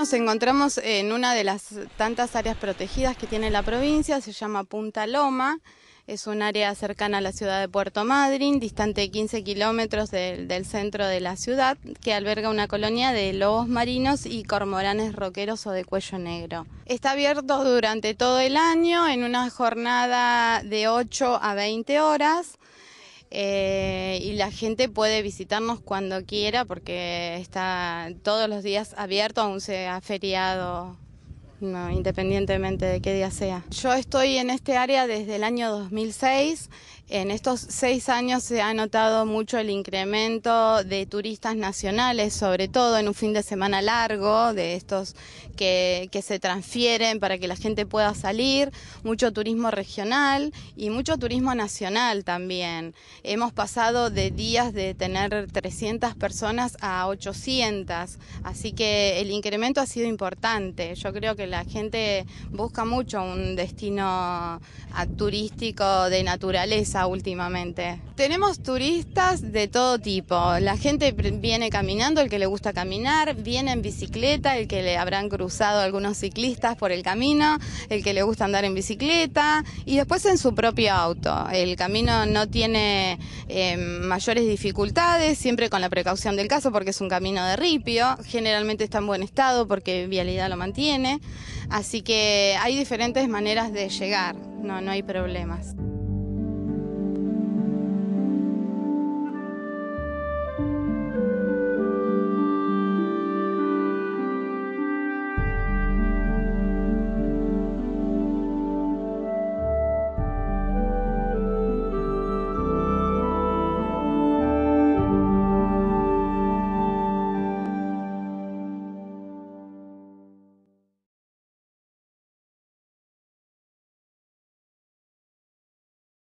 Nos encontramos en una de las tantas áreas protegidas que tiene la provincia, se llama Punta Loma. Es un área cercana a la ciudad de Puerto Madryn, distante 15 kilómetros del, centro de la ciudad, que alberga una colonia de lobos marinos y cormoranes roqueros o de cuello negro. Está abierto durante todo el año en una jornada de 8 a 20 horas. Eh, y la gente puede visitarnos cuando quiera porque está todos los días abierto, aún sea feriado no, independientemente de qué día sea. Yo estoy en este área desde el año 2006. En estos seis años se ha notado mucho el incremento de turistas nacionales, sobre todo en un fin de semana largo, de estos que, se transfieren para que la gente pueda salir, mucho turismo regional y mucho turismo nacional también. Hemos pasado de días de tener 300 personas a 800, así que el incremento ha sido importante. Yo creo que la gente busca mucho un destino turístico de naturaleza últimamente. Tenemos turistas de todo tipo. La gente viene caminando, el que le gusta caminar, viene en bicicleta, el que le habrán cruzado algunos ciclistas por el camino, el que le gusta andar en bicicleta y después en su propio auto. El camino no tiene eh, mayores dificultades, siempre con la precaución del caso porque es un camino de ripio. Generalmente está en buen estado porque Vialidad lo mantiene. Así que hay diferentes maneras de llegar, no, no hay problemas.